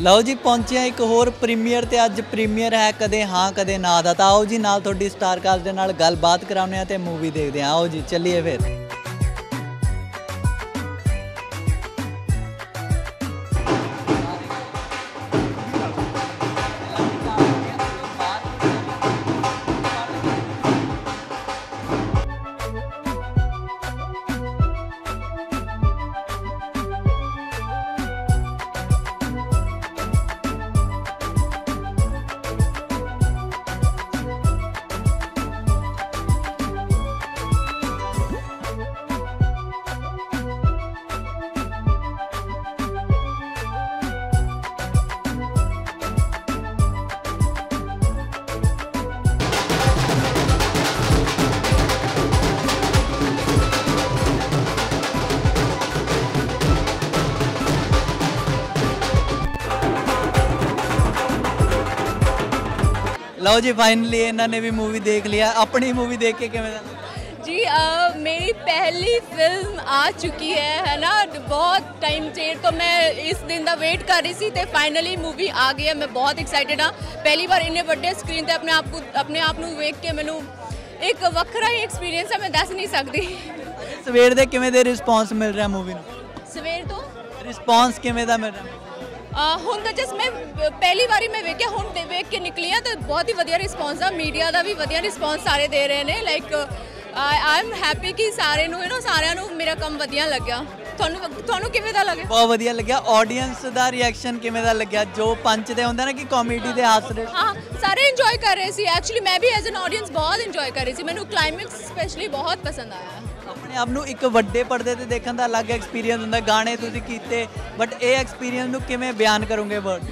ਲਓ ਜੀ ਪਹੁੰਚਿਆ ਇੱਕ ਹੋਰ ਪ੍ਰੀਮੀਅਰ ਤੇ ਅੱਜ ਪ੍ਰੀਮੀਅਰ ਹੈ ਕਦੇ ਹਾਂ, ਕਦੇ ਨਾ ਦਾ। ਤਾਂ ਆਓ ਜੀ, ਨਾਲ ਤੁਹਾਡੀ ਸਟਾਰ ਕਾਸਟ ਦੇ ਨਾਲ ਗੱਲਬਾਤ ਕਰਾਉਂਦੇ ਆ ਤੇ ਮੂਵੀ ਦੇਖਦੇ ਆ ਆਓ ਜੀ, ਚੱਲੀਏ ਫਿਰ। ਲਓ ਜੀ ਫਾਈਨਲੀ ਇਹਨਾਂ ਨੇ ਵੀ ਮੂਵੀ ਦੇਖ ਲਿਆ ਆਪਣੀ ਮੂਵੀ ਦੇਖ ਕੇ ਕਿਵੇਂ ਦਾ जी अ, मेरी पहली फिल्म आ चुकी है है ना बहुत टाइम से तो मैं इस दिन ਦਾ ਵੇਟ ਕਰ ਰਹੀ ਸੀ ਤੇ ਫਾਈਨਲੀ ਮੂਵੀ ਆ ਗਈ ਹੈ ਮੈਂ ਬਹੁਤ ਐਕਸਾਈਟਿਡ ਹਾਂ ਪਹਿਲੀ ਵਾਰ ਇੰਨੇ ਵੱਡੇ ਸਕਰੀਨ ਤੇ ਆਪਣੇ ਆਪ ਨੂੰ ਆਪਣੇ ਆਪ ਨੂੰ ਵੇਖ ਕੇ ਮੈਨੂੰ ਇੱਕ ਵੱਖਰਾ ਹੀ ਐਕਸਪੀਰੀਅੰਸ ਹੈ ਮੈਂ ਦੱਸ ਨਹੀਂ ਸਕਦੀ ਸਵੇਰ ਦੇ ਕਿਵੇਂ ਦੇ ਰਿਸਪੌਂਸ ਮਿਲ ਰਿਹਾ ਮੂਵੀ ਨੂੰ ਸਵੇਰ ਤੋਂ ਰਿਸਪੌਂਸ ਕਿਵੇਂ ਦਾ ਮਿਲ ਰਿਹਾ ਅ, ਹੁਣ ਤਾਂ ਜਸ ਮੈਂ ਪਹਿਲੀ ਵਾਰੀ ਮੈਂ ਵੇਖਿਆ ਹੁਣ ਵੇਖ ਕੇ ਨਿਕਲੀ ਆ ਤਾਂ ਬਹੁਤ ਹੀ ਵਧੀਆ ਰਿਸਪੌਂਸ ਆ। ਮੀਡੀਆ ਦਾ ਵੀ ਵਧੀਆ ਰਿਸਪੌਂਸ ਸਾਰੇ ਦੇ ਰਹੇ ਨੇ ਲਾਈਕ ਆਈ ਐਮ ਹੈਪੀ ਕਿ ਸਾਰੇ ਨੂੰ ਯੂ نو ਸਾਰਿਆਂ ਨੂੰ ਮੇਰਾ ਕੰਮ ਵਧੀਆ ਲੱਗਿਆ। ਤੁਹਾਨੂੰ ਤੁਹਾਨੂੰ ਕਿਵੇਂ ਦਾ ਲੱਗਿਆ? ਬਹੁਤ ਵਧੀਆ ਲੱਗਿਆ। ਆਡੀਅנס ਦਾ ਰਿਐਕਸ਼ਨ ਕਿਵੇਂ ਦਾ ਲੱਗਿਆ? ਜੋ ਪੰਚ ਦੇ ਹੁੰਦਾ ਨਾ ਕਿ ਕਾਮੇਡੀ ਦੇ ਹਾਸ ਦੇ ਹਾਂ ਸਾਰੇ ਇੰਜੋਏ ਕਰ ਰਹੇ ਸੀ। ਐਕਚੁਅਲੀ ਮੈਂ ਵੀ ਐਜ਼ ਐਨ ਆਡੀਅנס ਬਹੁਤ ਇੰਜੋਏ ਕਰ ਰਹੀ ਸੀ। ਮੈਨੂੰ ਕਲਾਈਮੈਕਸ ਸਪੈਸ਼ਲੀ ਬਹੁਤ ਪਸੰਦ ਆਇਆ। ਆਪਣੇ ਆਪ ਨੂੰ ਇੱਕ ਵੱਡੇ ਪਰਦੇ ਤੇ ਦੇਖਣ ਦਾ ਅਲੱਗ ਐਕਸਪੀਰੀਅੰਸ ਹੁੰਦਾ, ਗਾਣੇ ਤੁਸੀਂ ਕੀਤੇ ਬਟ ਇਹ ਐਕਸਪੀਰੀਅੰਸ ਨੂੰ ਕਿਵੇਂ ਬਿਆਨ ਕਰੋਗੇ ਵਰਡ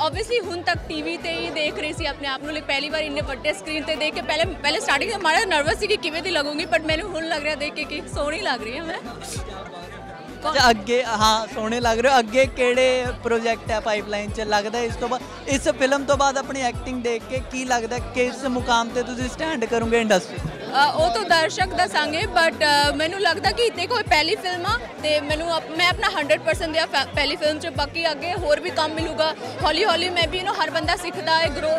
ਆਬਵੀਅਸਲੀ ਹੁਣ ਤੱਕ ਟੀਵੀ ਤੇ ਹੀ ਦੇਖ ਰਹੀ ਸੀ ਆਪਣੇ ਆਪ ਨੂੰ ਲਈ ਪਹਿਲੀ ਵਾਰ ਇੰਨੇ ਵੱਡੇ ਸਕਰੀਨ ਤੇ ਦੇਖ ਕੇ ਪਹਿਲੇ ਪਹਿਲੇ ਸਟਾਰਟਿੰਗ ਤੇ ਮਾੜਾ ਨਰਵਸ ਸੀ ਕਿ ਕਿਵੇਂ ਦੀ ਲੱਗੂਗੀ ਬਟ ਮੈਨੂੰ ਹੁਣ ਲੱਗ ਰਿਹਾ ਦੇਖ ਕੇ ਕਿ ਸੋਹਣੀ ਲੱਗ ਰਹੀ ਹੈ ਮੈਂ। ਅੱਛਾ ਅੱਗੇ ਹਾਂ ਸੋਹਣੇ ਲੱਗ ਰਹੇ ਹੋ। ਅੱਗੇ ਕਿਹੜੇ ਪ੍ਰੋਜੈਕਟ ਹੈ ਪਾਈਪਲਾਈਨ 'ਚ? ਲੱਗਦਾ ਇਸ ਤੋਂ ਬਾਅਦ ਇਸ ਫਿਲਮ ਤੋਂ ਬਾਅਦ ਆਪਣੀ ਐਕਟਿੰਗ ਦੇਖ ਕੇ ਕੀ ਲੱਗਦਾ ਕਿਸ ਮੁਕਾਮ ਤੇ ਤੁਸੀਂ ਸਟੈਂਡ ਕਰੋਗੇ ਇੰਡਸਟਰੀ ਉਹ ਤਾਂ ਦਰਸ਼ਕ ਦੱਸਾਂਗੇ ਬਟ ਮੈਨੂੰ ਲੱਗਦਾ ਕਿ ਦੇਖੋ ਇਹ ਪਹਿਲੀ ਫਿਲਮ ਆ ਤੇ ਮੈਨੂੰ ਮੈਂ ਆਪਣਾ 100% ਦਿਆ ਪਹਿਲੀ ਫਿਲਮ 'ਚ। ਬਾਕੀ ਅੱਗੇ ਹੋਰ ਵੀ ਕੰਮ ਮਿਲੂਗਾ। ਹੌਲੀ ਹੌਲੀ ਮੈਂ ਵੀ ਯੂ ਹਰ ਬੰਦਾ ਸਿੱਖਦਾ ਹੈ ਗਰੋ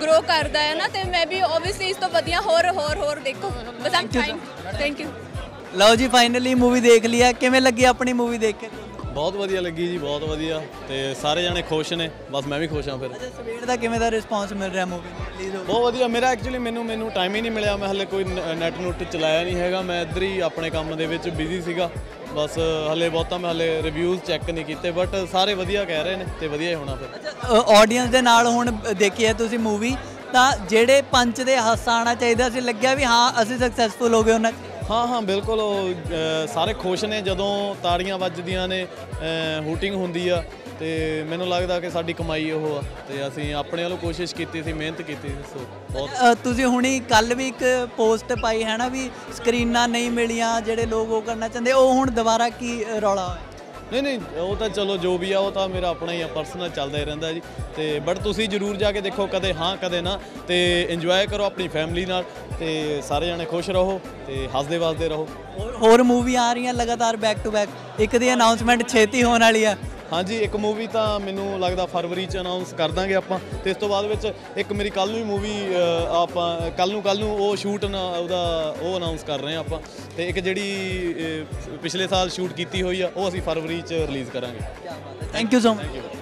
ਗਰੋ ਕਰਦਾ ਹੈ ਨਾ ਤੇ ਮੈਂ ਵੀ ਆਬਵੀਅਸਲੀ ਇਸ ਤੋਂ ਵਧੀਆ ਹੋਰ ਹੋਰ ਹੋਰ ਦੇਖੋ। ਬਸ ਆਮ ਟ੍ਰਾਈਂਗ ਥੈਂਕ ਯੂ ਲਓ ਜੀ ਫਾਈਨਲੀ ਮੂਵੀ ਦੇਖ ਲਈ ਹੈ ਕਿਵੇਂ ਲੱਗੀ ਆਪਣੀ ਮੂਵੀ ਦੇਖ ਕੇ? ਬਹੁਤ ਵਧੀਆ ਲੱਗੀ ਜੀ ਬਹੁਤ ਵਧੀਆ। ਤੇ ਸਾਰੇ ਜਣੇ ਖੁਸ਼ ਨੇ ਬਸ ਮੈਂ ਵੀ ਖੁਸ਼ ਹਾਂ ਫਿਰ। ਅੱਛਾ ਸਵੇਰ ਦਾ ਕਿਵੇਂ ਦਾ ਰਿਸਪੌਂਸ ਮਿਲ ਰਿਹਾ ਮੂਵੀ ਨੂੰ? ਪਲੀਜ਼ ਬਹੁਤ ਵਧੀਆ। ਮੇਰਾ ਐਕਚੁਅਲੀ ਮੈਨੂੰ ਮੈਨੂੰ ਟਾਈਮ ਹੀ ਨਹੀਂ ਮਿਲਿਆ। ਮੈਂ ਹਲੇ ਕੋਈ ਨੈਟ ਨੂਟ ਚਲਾਇਆ ਨਹੀਂ ਹੈਗਾ। ਮੈਂ ਇੱਧਰ ਹੀ ਆਪਣੇ ਕੰਮ ਦੇ ਵਿੱਚ ਬਿਜ਼ੀ ਸੀਗਾ। ਬਸ ਹਲੇ ਬਹੁਤਾ ਮੈਂ ਹਲੇ ਰਿਵਿਊਜ਼ ਚੈੱਕ ਨਹੀਂ ਕੀਤੇ ਬਟ ਸਾਰੇ ਵਧੀਆ ਕਹਿ ਰਹੇ ਨੇ ਤੇ ਵਧੀਆ ਹੀ ਹੋਣਾ ਫਿਰ। ਆਡੀਅנס ਦੇ ਨਾਲ ਹੁਣ ਦੇਖੀ ਹੈ ਤੁਸੀਂ ਮੂਵੀ ਤਾਂ ਜਿਹੜੇ ਪੰਚ ਦੇ ਹਾਸਾ ਆਉਣਾ ਚਾਹੀਦਾ ਸੀ ਲੱਗਿਆ ਵੀ ਹਾਂ ਅਸੀਂ ਸਕਸੈਸਫੁਲ ਹੋ ਗਏ ਉਹਨਾਂ। ਹਾਂ ਹਾਂ, ਬਿਲਕੁਲ, ਉਹ ਸਾਰੇ ਖੁਸ਼ ਨੇ ਜਦੋਂ ਤਾੜੀਆਂ ਵੱਜਦੀਆਂ ਨੇ ਹੂਟਿੰਗ ਹੁੰਦੀ ਆ, ਤੇ ਮੈਨੂੰ ਲੱਗਦਾ ਕਿ ਸਾਡੀ ਕਮਾਈ ਉਹ ਆ, ਤੇ ਅਸੀਂ ਆਪਣੇ ਵੱਲੋਂ ਕੋਸ਼ਿਸ਼ ਕੀਤੀ ਸੀ, ਮਿਹਨਤ ਕੀਤੀ ਸੀ, ਸੋ ਬਹੁਤ ਤੁਸੀਂ ਹੁਣੀ ਕੱਲ ਵੀ ਇੱਕ ਪੋਸਟ ਪਾਈ ਹੈ ਨਾ ਵੀ ਸਕਰੀਨਾਂ ਨਹੀਂ ਮਿਲੀਆਂ, ਜਿਹੜੇ ਲੋਕ ਉਹ ਕਰਨਾ ਚਾਹੁੰਦੇ, ਉਹ ਹੁਣ ਦੁਬਾਰਾ ਕੀ ਰੌਲਾ ਹੋਇਆ? ਨਹੀਂ ਨਹੀਂ, ਉਹ ਤਾਂ ਚਲੋ ਜੋ ਵੀ ਆ, ਉਹ ਤਾਂ ਮੇਰਾ ਆਪਣਾ ਹੀ ਆ ਪਰਸਨਲ ਚੱਲਦਾ ਹੀ ਰਹਿੰਦਾ ਜੀ। ਤੇ ਬਟ ਤੁਸੀਂ ਜਰੂਰ ਜਾ ਕੇ ਦੇਖੋ, ਕਦੇ ਹਾਂ, ਕਦੇ ਨਾ। ਤੇ ਇੰਜੋਏ ਕਰੋ ਆਪਣੀ ਫੈਮਿਲੀ ਨਾਲ, ਤੇ ਸਾਰੇ ਜਣੇ ਖੁਸ਼ ਰਹੋ, ਤੇ ਹੱਸਦੇ ਵੱਸਦੇ ਰਹੋ। ਹੋਰ ਹੋਰ ਮੂਵੀ ਆ ਰਹੀਆਂ ਲਗਾਤਾਰ ਬੈਕ ਟੂ ਬੈਕ ਇੱਕ ਦੀ ਅਨਾਉਂਸਮੈਂਟ ਛੇਤੀ ਹੋਣ ਵਾਲੀ ਆ। ਹਾਂਜੀ ਇੱਕ ਮੂਵੀ ਤਾਂ ਮੈਨੂੰ ਲੱਗਦਾ ਫਰਵਰੀ ਚ ਅਨਾਉਂਸ ਕਰ ਦਾਂਗੇ ਆਪਾਂ। ਤੇ ਇਸ ਤੋਂ ਬਾਅਦ ਵਿੱਚ ਇੱਕ ਮੇਰੀ ਕੱਲ ਨੂੰ ਹੀ ਮੂਵੀ ਆਪਾਂ ਕੱਲ ਨੂੰ ਕੱਲ ਨੂੰ ਉਹ ਸ਼ੂਟ ਉਹਦਾ ਉਹ ਅਨਾਉਂਸ ਕਰ ਰਹੇ ਆ ਆਪਾਂ। ਤੇ ਇੱਕ ਜਿਹੜੀ ਪਿਛਲੇ ਸਾਲ ਸ਼ੂਟ ਕੀਤੀ ਹੋਈ ਆ ਉਹ ਅਸੀਂ ਫਰਵਰੀ ਚ ਰਿਲੀਜ਼ ਕਰਾਂਗੇ। Thank you so much